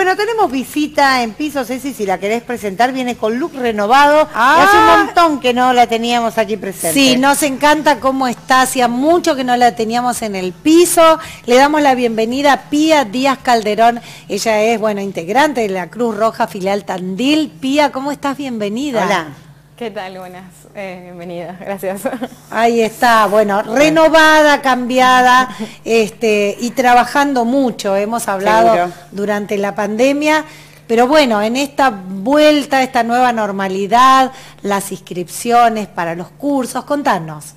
Bueno, tenemos visita en piso, Ceci, si la querés presentar, viene con look renovado. Ah. hace un montón que no la teníamos aquí presente. Sí, nos encanta cómo está, hacía mucho que no la teníamos en el piso. Le damos la bienvenida a Pía Díaz Calderón. Ella es, bueno, integrante de la Cruz Roja Filial Tandil. Pía, ¿cómo estás? Bienvenida. Hola. ¿Qué tal? Buenas, eh, bienvenida, gracias. Ahí está, bueno, renovada, cambiada este, y trabajando mucho, hemos hablado durante la pandemia, pero bueno, en esta vuelta, esta nueva normalidad, las inscripciones para los cursos, contanos.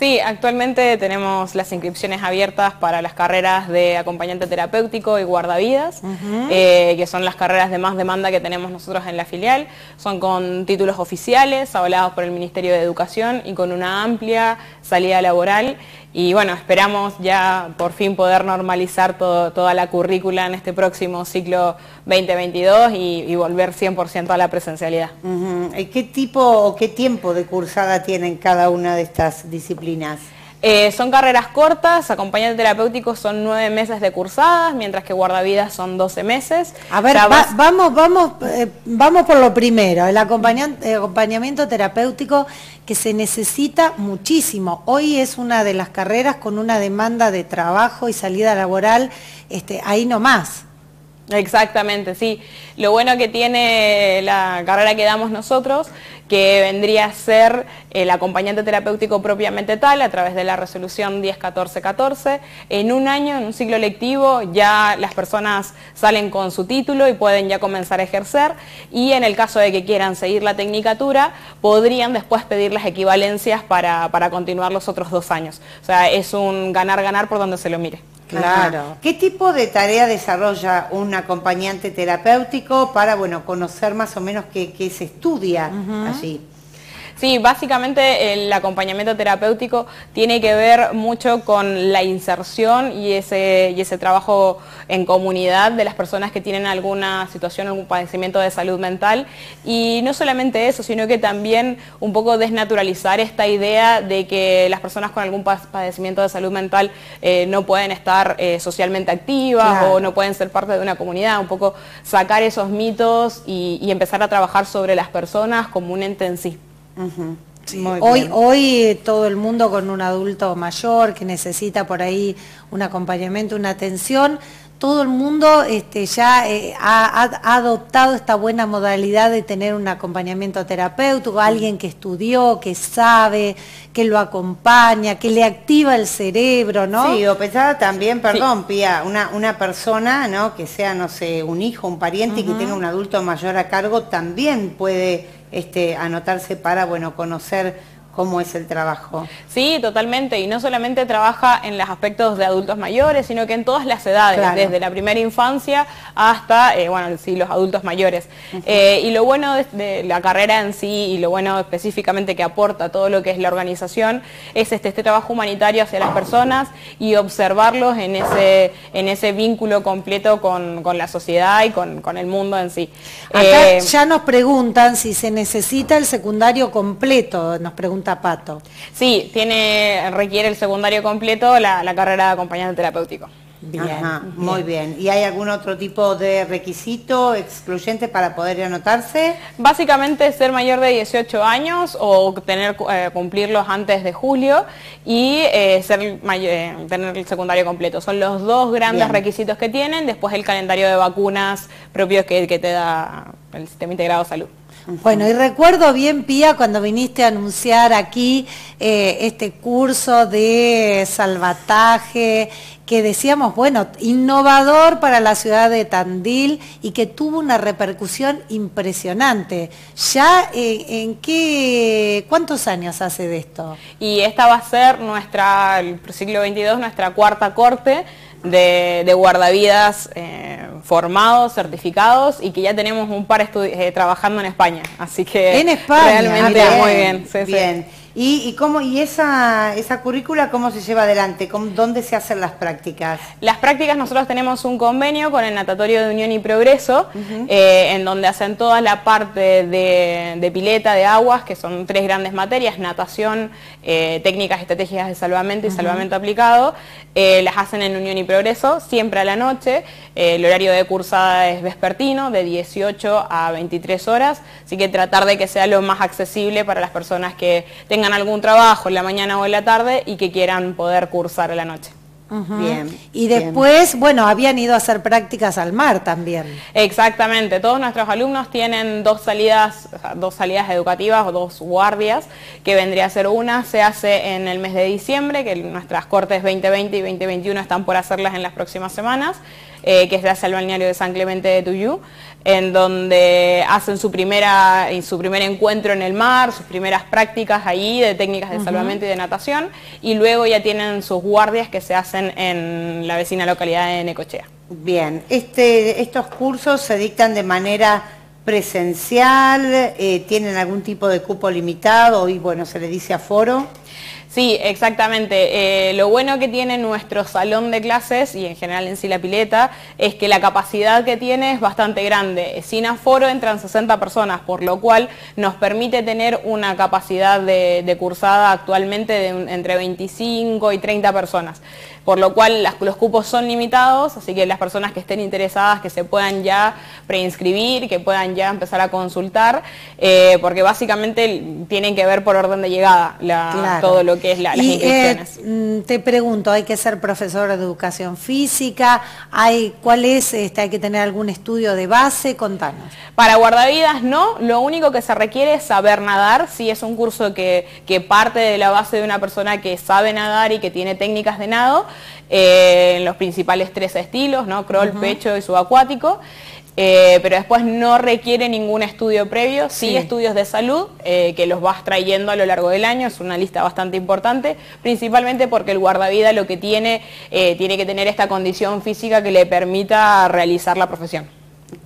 Sí, actualmente tenemos las inscripciones abiertas para las carreras de acompañante terapéutico y guardavidas, eh, que son las carreras de más demanda que tenemos nosotros en la filial. Son con títulos oficiales, avalados por el Ministerio de Educación y con una amplia salida laboral y bueno, esperamos ya por fin poder normalizar toda la currícula en este próximo ciclo 2022 y, volver 100% a la presencialidad. ¿Qué tipo o qué tiempo de cursada tienen cada una de estas disciplinas? Eh, son carreras cortas, acompañantes terapéuticos son nueve meses de cursadas, mientras que guardavidas son 12 meses. A ver, vamos, vamos, eh, vamos por lo primero, el acompañamiento terapéutico que se necesita muchísimo. Hoy es una de las carreras con una demanda de trabajo y salida laboral este, ahí nomás. Exactamente, sí. Lo bueno que tiene la carrera que damos nosotros, que vendría a ser el acompañante terapéutico propiamente tal, a través de la resolución 101414, en un año, en un ciclo lectivo, ya las personas salen con su título y pueden ya comenzar a ejercer, y en el caso de que quieran seguir la tecnicatura, podrían después pedir las equivalencias para, para continuar los otros dos años. O sea, es un ganar-ganar por donde se lo mire. Claro. ¿Qué tipo de tarea desarrolla un acompañante terapéutico para, bueno, conocer más o menos qué, se estudia allí? Sí, básicamente el acompañamiento terapéutico tiene que ver mucho con la inserción y ese, y ese trabajo en comunidad de las personas que tienen alguna situación, algún padecimiento de salud mental. Y no solamente eso, sino que también un poco desnaturalizar esta idea de que las personas con algún padecimiento de salud mental eh, no pueden estar eh, socialmente activas o no pueden ser parte de una comunidad, un poco sacar esos mitos y, y empezar a trabajar sobre las personas como un ente en sí hoy, hoy todo el mundo con un adulto mayor que necesita por ahí un acompañamiento, una atención, todo el mundo este, ya eh, ha, adoptado esta buena modalidad de tener un acompañamiento terapéutico, alguien que estudió, que sabe, que lo acompaña, que le activa el cerebro, ¿no? Sí, o pensaba también, perdón, Pía, una, una persona, ¿no? Que sea, no sé, un hijo, un pariente y que tenga un adulto mayor a cargo, también puede este, anotarse para bueno, conocer cómo es el trabajo. Sí, totalmente, y no solamente trabaja en los aspectos de adultos mayores, sino que en todas las edades, desde la primera infancia hasta, eh, bueno, sí, los adultos mayores. Eh, y lo bueno de, la carrera en sí, y lo bueno específicamente que aporta todo lo que es la organización, es este, este trabajo humanitario hacia las personas y observarlos en ese, en ese vínculo completo con, la sociedad y con, el mundo en sí. Acá eh, ya nos preguntan si se necesita el secundario completo, nos preguntan Sí, tiene, requiere el secundario completo la, carrera de acompañante terapéutico. Bien, muy bien. ¿Y hay algún otro tipo de requisito excluyente para poder anotarse? Básicamente ser mayor de 18 años o tener, eh, cumplirlos antes de julio y eh, ser eh, tener el secundario completo. Son los dos grandes requisitos que tienen, después el calendario de vacunas propios que, que te da el Sistema Integrado de Salud. Bueno, y recuerdo bien, Pía, cuando viniste a anunciar aquí eh, este curso de salvataje, que decíamos, bueno, innovador para la ciudad de Tandil y que tuvo una repercusión impresionante. ¿Ya eh, en qué, cuántos años hace de esto? Y esta va a ser nuestra, el siglo XXII, nuestra cuarta corte de, guardavidas eh, formados, certificados y que ya tenemos un par eh, trabajando en España. Así que en España. realmente muy bien. bien. ¿Y, cómo, y esa, esa currícula cómo se lleva adelante? ¿Dónde se hacen las prácticas? Las prácticas nosotros tenemos un convenio con el Natatorio de Unión y Progreso, eh, en donde hacen toda la parte de, pileta, de aguas, que son tres grandes materias, natación, eh, técnicas estrategias de salvamento y salvamento aplicado. Eh, las hacen en Unión y Progreso, siempre a la noche. el horario de cursada es vespertino, de 18 a 23 horas, así que tratar de que sea lo más accesible para las personas que tengan algún trabajo en la mañana o en la tarde y que quieran poder cursar a la noche. Bien. Y después, bueno, habían ido a hacer prácticas al mar también. Exactamente. Todos nuestros alumnos tienen dos salidas, dos salidas educativas o dos guardias, que vendría a ser una, se hace en el mes de diciembre, que nuestras cortes 2020 y 2021 están por hacerlas en las próximas semanas, eh, que se hace al balneario de San Clemente de Tuyú en donde hacen su, primera, su primer encuentro en el mar, sus primeras prácticas ahí de técnicas de salvamento y de natación, y luego ya tienen sus guardias que se hacen en la vecina localidad de Necochea. Bien, este, estos cursos se dictan de manera presencial, eh, tienen algún tipo de cupo limitado y bueno, se le dice aforo. Sí, exactamente. Eh, lo bueno que tiene nuestro salón de clases y en general en sí la pileta es que la capacidad que tiene es bastante grande. Sin aforo entran 60 personas, por lo cual nos permite tener una capacidad de, cursada actualmente de entre 25 y 30 personas por lo cual los cupos son limitados, así que las personas que estén interesadas que se puedan ya preinscribir, que puedan ya empezar a consultar, eh, porque básicamente tienen que ver por orden de llegada todo lo que es la, las y, eh. Mm, te pregunto, ¿hay que ser profesor de educación física? ¿Hay, ¿Cuál es? Este, ¿Hay que tener algún estudio de base? Contanos. Para guardavidas no, lo único que se requiere es saber nadar, si es un curso que, que parte de la base de una persona que sabe nadar y que tiene técnicas de nado, eh, en los principales tres estilos, ¿no? crawl, pecho y subacuático. Eh, pero después no requiere ningún estudio previo, sí, estudios de salud eh, que los vas trayendo a lo largo del año, es una lista bastante importante, principalmente porque el guardavida lo que tiene, tiene que tener esta condición física que le permita realizar la profesión.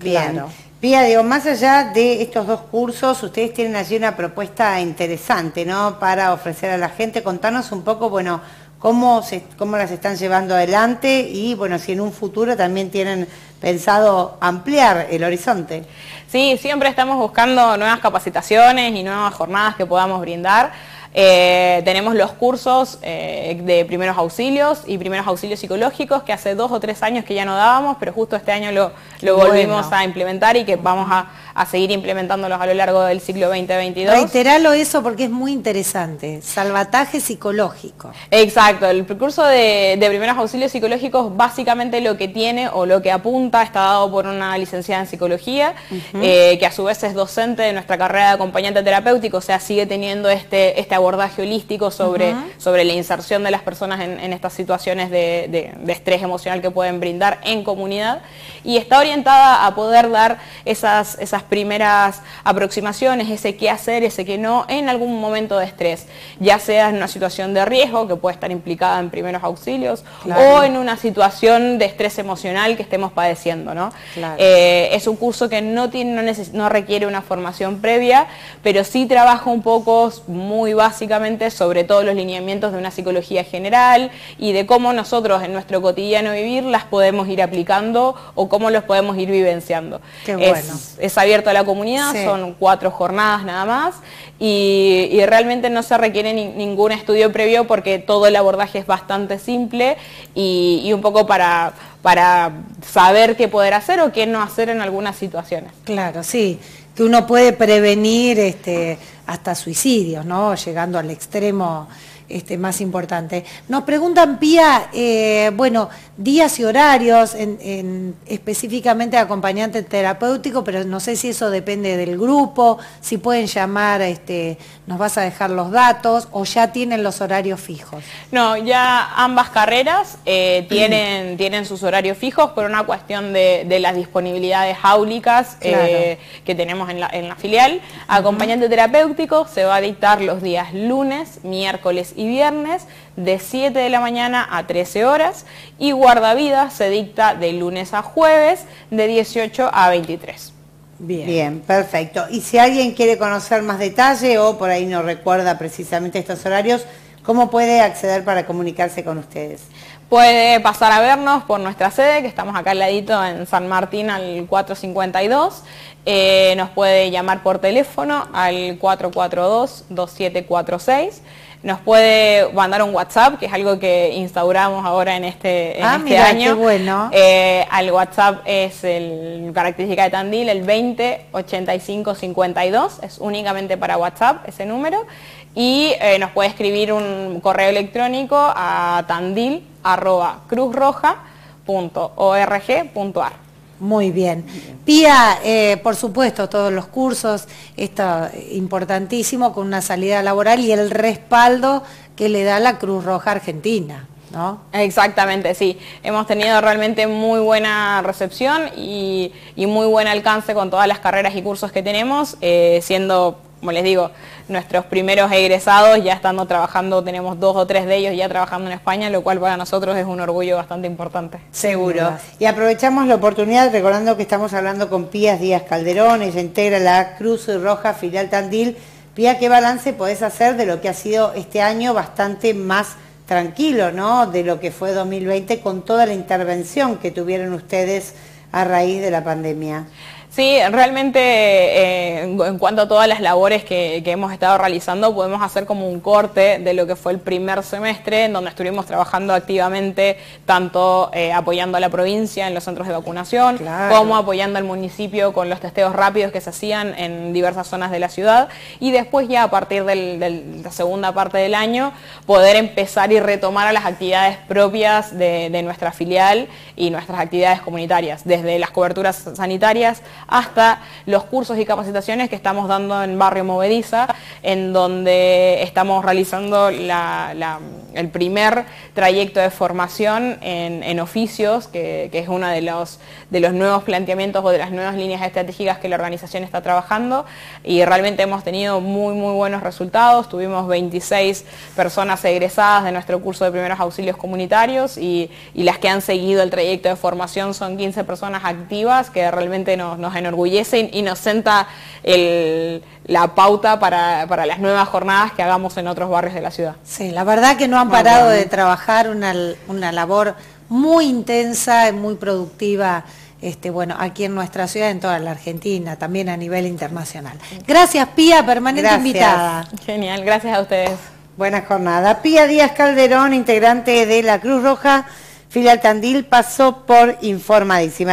Bien. Pía, digo, más allá de estos dos cursos, ustedes tienen allí una propuesta interesante, ¿no? Para ofrecer a la gente. Contanos un poco, bueno, cómo, cómo las están llevando adelante y bueno, si en un futuro también tienen pensado ampliar el horizonte. Sí, siempre estamos buscando nuevas capacitaciones y nuevas jornadas que podamos brindar. Eh, tenemos los cursos eh, de primeros auxilios y primeros auxilios psicológicos que hace dos o tres años que ya no dábamos, pero justo este año lo, volvimos a implementar y que vamos a, seguir implementándolos a lo largo del ciclo 2022. Reiteralo eso porque es muy interesante, salvataje psicológico. Exacto, el curso de, primeros auxilios psicológicos básicamente lo que tiene o lo que apunta está dado por una licenciada en psicología, eh, que a su vez es docente de nuestra carrera de acompañante terapéutico, o sea, sigue teniendo este, este abordaje holístico sobre, sobre la inserción de las personas en, estas situaciones de, estrés emocional que pueden brindar en comunidad y está orientada a poder dar esas, esas primeras aproximaciones, ese qué hacer, ese qué no, en algún momento de estrés, ya sea en una situación de riesgo que puede estar implicada en primeros auxilios o en una situación de estrés emocional que estemos padeciendo. ¿no? Eh, es un curso que no, tiene, no, no requiere una formación previa, pero sí trabaja un poco muy básico básicamente sobre todos los lineamientos de una psicología general y de cómo nosotros en nuestro cotidiano vivir las podemos ir aplicando o cómo los podemos ir vivenciando. es, abierto a la comunidad, son cuatro jornadas nada más y, realmente no se requiere ningún estudio previo porque todo el abordaje es bastante simple y, un poco para para saber qué poder hacer o qué no hacer en algunas situaciones. Claro, sí, que uno puede prevenir este, hasta suicidios, ¿no? Llegando al extremo este, más importante. Nos preguntan, Pía, eh, bueno, días y horarios, en, específicamente acompañante terapéutico, pero no sé si eso depende del grupo, si pueden llamar, este, nos vas a dejar los datos o ya tienen los horarios fijos. No, ya ambas carreras eh, tienen, tienen sus horarios fijos por una cuestión de, las disponibilidades áulicas eh, que tenemos en la, filial. Acompañante terapéutico se va a dictar los días lunes, miércoles y viernes de 7 de la mañana a 13 horas y guardavidas se dicta de lunes a jueves de 18 a 23. Bien. Bien, perfecto. Y si alguien quiere conocer más detalle o por ahí no recuerda precisamente estos horarios, ¿cómo puede acceder para comunicarse con ustedes? Puede pasar a vernos por nuestra sede, que estamos acá al ladito en San Martín al 452. Eh, nos puede llamar por teléfono al 442-2746 nos puede mandar un WhatsApp, que es algo que instauramos ahora en este, en ah, este año. bueno. Eh, al WhatsApp es el característica de Tandil, el 20 85 52, es únicamente para WhatsApp ese número. Y eh, nos puede escribir un correo electrónico a tandil.cruzroja.org.ar. Muy bien. Pía, eh, por supuesto, todos los cursos, esto importantísimo, con una salida laboral y el respaldo que le da la Cruz Roja Argentina. ¿No? Exactamente, sí. Hemos tenido realmente muy buena recepción y, muy buen alcance con todas las carreras y cursos que tenemos, eh, siendo como les digo, nuestros primeros egresados ya estando trabajando, tenemos dos o tres de ellos ya trabajando en España, lo cual para nosotros es un orgullo bastante importante. Seguro. Y aprovechamos la oportunidad recordando que estamos hablando con Pías Díaz Calderón, ella integra la Cruz Roja Filial Tandil. Pía, ¿qué balance podés hacer de lo que ha sido este año bastante más tranquilo, ¿no? De lo que fue 2020 con toda la intervención que tuvieron ustedes a raíz de la pandemia. Sí, realmente eh, en cuanto a todas las labores que, hemos estado realizando, podemos hacer como un corte de lo que fue el primer semestre, en donde estuvimos trabajando activamente, tanto eh, apoyando a la provincia en los centros de vacunación, como apoyando al municipio con los testeos rápidos que se hacían en diversas zonas de la ciudad, y después ya a partir de la segunda parte del año, poder empezar y retomar a las actividades propias de, de nuestra filial y nuestras actividades comunitarias, desde las coberturas sanitarias, hasta los cursos y capacitaciones que estamos dando en Barrio Movediza, en donde estamos realizando el primer trayecto de formación en, oficios, que, es uno de los, de los nuevos planteamientos o de las nuevas líneas estratégicas que la organización está trabajando y realmente hemos tenido muy, muy buenos resultados. Tuvimos 26 personas egresadas de nuestro curso de primeros auxilios comunitarios y, las que han seguido el trayecto de formación son 15 personas activas que realmente nos, nos enorgullece y, nos senta la pauta para, las nuevas jornadas que hagamos en otros barrios de la ciudad. Sí, la verdad que no han parado de trabajar una, una labor muy intensa y muy productiva. Este, bueno, aquí en nuestra ciudad, en toda la Argentina, también a nivel internacional. Gracias, Pía, permanente invitada. Genial, gracias a ustedes. Buena jornada. Pía Díaz Calderón, integrante de la Cruz Roja, filial Tandil, pasó por informadísima.